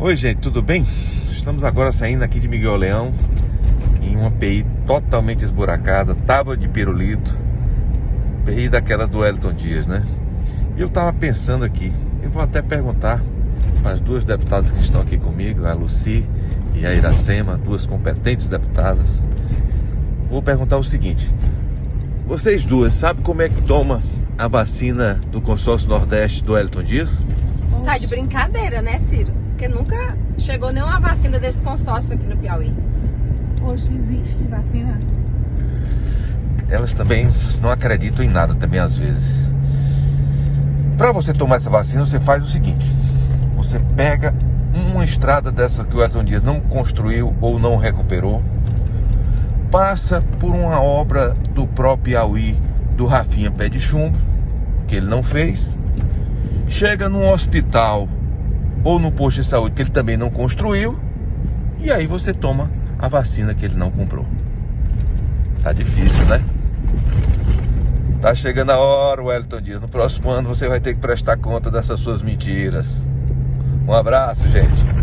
Oi, gente, tudo bem? Estamos agora saindo aqui de Miguel Leão em uma PI totalmente esburacada, tábua de pirulito, PI daquela do Elton Dias, né? E eu tava pensando aqui, eu vou até perguntar para as duas deputadas que estão aqui comigo, a Luci e a Iracema, duas competentes deputadas. Vou perguntar o seguinte: vocês duas sabem como é que toma a vacina do consórcio Nordeste do Elton Dias? Tá de brincadeira, né, Ciro? Chegou nenhuma vacina desse consórcio aqui no Piauí. Hoje existe vacina? Elas também não acreditam em nada também às vezes. Para você tomar essa vacina, você faz o seguinte: você pega uma estrada dessa que o Elton Dias não construiu ou não recuperou, passa por uma obra do próprio Piauí do Rafinha Pé de Chumbo, que ele não fez, chega num hospital ou no posto de saúde que ele também não construiu, e aí você toma a vacina que ele não comprou. Tá difícil, né? Tá chegando a hora, Wellington Dias. No próximo ano você vai ter que prestar conta dessas suas mentiras. Um abraço, gente.